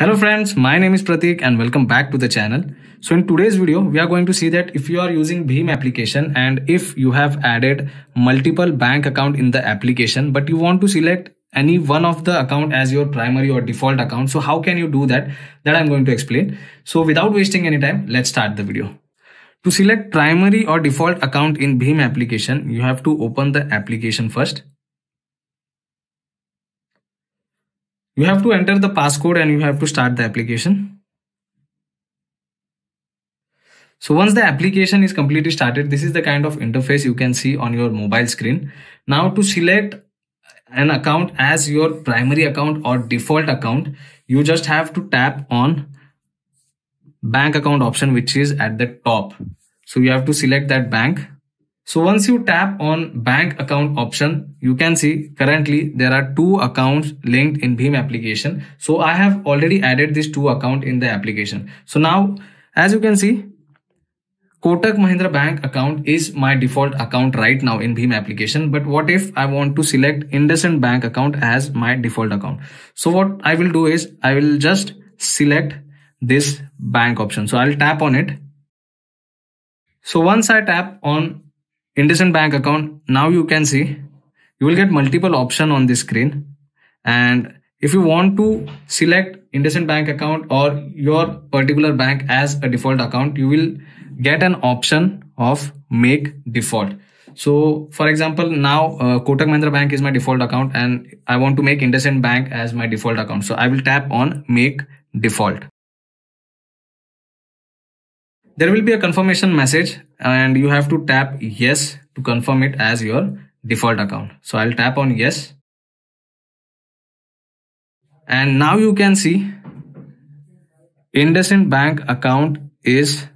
Hello friends, my name is Pratik and welcome back to the channel. So in today's video, we are going to see that if you are using BHIM application and if you have added multiple bank account in the application, but you want to select any one of the account as your primary or default account. So how can you do that? That I'm going to explain. So without wasting any time, let's start the video. To select primary or default account in BHIM application, you have to open the application first. You have to enter the passcode and you have to start the application. So once the application is completely started, this is the kind of interface you can see on your mobile screen. Now to select an account as your primary account or default account, you just have to tap on bank account option, which is at the top. So you have to select that bank. So once you tap on bank account option, you can see currently there are two accounts linked in BHIM application. So I have already added these two account in the application. So now as you can see, Kotak Mahindra Bank account is my default account right now in BHIM application. But what if I want to select IndusInd Bank account as my default account? So what I will do is I will just select this bank option. So I'll tap on it. So once I tap on IndusInd Bank account, now you can see you will get multiple option on this screen. And if you want to select IndusInd Bank account or your particular bank as a default account, you will get an option of make default. So for example, now uh, Kotak Mahindra Bank is my default account and I want to make IndusInd Bank as my default account. So I will tap on make default. There will be a confirmation message and you have to tap yes to confirm it as your default account. So I'll tap on yes. And now you can see IndusInd Bank account is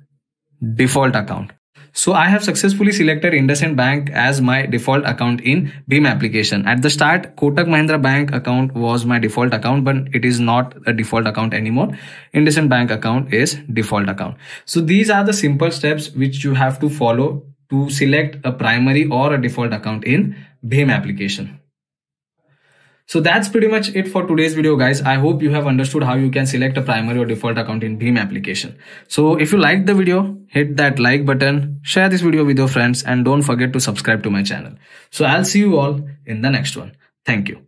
default account. So I have successfully selected IndusInd Bank as my default account in BHIM application. At the start, Kotak Mahindra Bank account was my default account, but it is not a default account anymore. IndusInd Bank account is default account. So these are the simple steps which you have to follow to select a primary or a default account in BHIM application. So that's pretty much it for today's video guys. I hope you have understood how you can select a primary or default account in BHIM application. So if you liked the video, hit that like button, share this video with your friends and don't forget to subscribe to my channel. So I'll see you all in the next one. Thank you.